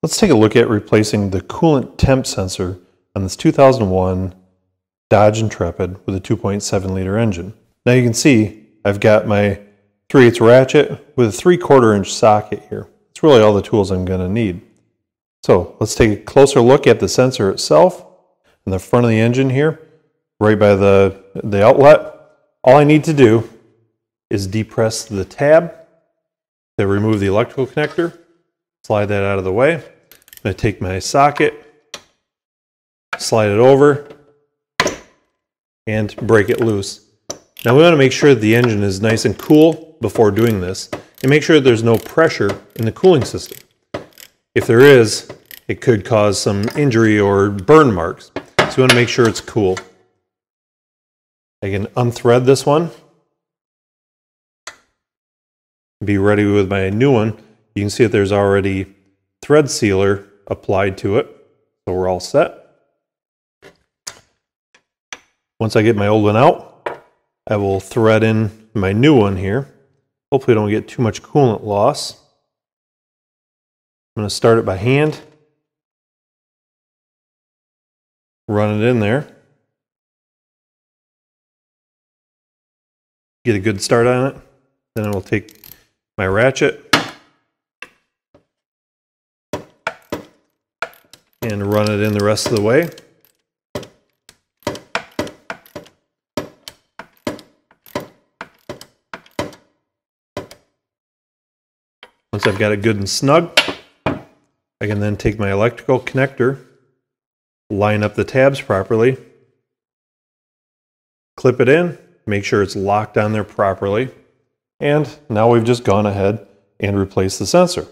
Let's take a look at replacing the coolant temp sensor on this 2001 Dodge Intrepid with a 2.7 liter engine. Now you can see I've got my 3 8 ratchet with a 3 quarter inch socket here. It's really all the tools I'm going to need. So let's take a closer look at the sensor itself in the front of the engine here, right by the, the outlet. All I need to do is depress the tab to remove the electrical connector slide that out of the way. To take my socket, slide it over, and break it loose. Now we want to make sure the engine is nice and cool before doing this, and make sure there's no pressure in the cooling system. If there is, it could cause some injury or burn marks. So we want to make sure it's cool. I can unthread this one. Be ready with my new one. You can see that there's already thread sealer applied to it. So we're all set. Once I get my old one out, I will thread in my new one here. Hopefully I don't get too much coolant loss. I'm going to start it by hand. Run it in there. Get a good start on it. Then I will take my ratchet and run it in the rest of the way. Once I've got it good and snug, I can then take my electrical connector, line up the tabs properly, clip it in, make sure it's locked on there properly, and now we've just gone ahead and replaced the sensor.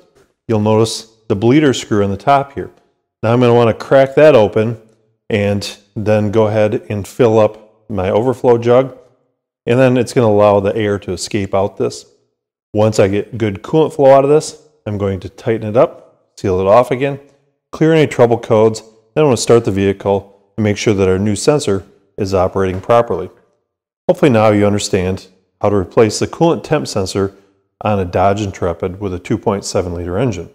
You'll notice the bleeder screw on the top here. Now I'm going to want to crack that open and then go ahead and fill up my overflow jug. And then it's going to allow the air to escape out this. Once I get good coolant flow out of this, I'm going to tighten it up, seal it off again, clear any trouble codes. Then I'm going to start the vehicle and make sure that our new sensor is operating properly. Hopefully now you understand how to replace the coolant temp sensor on a Dodge Intrepid with a 2.7 liter engine.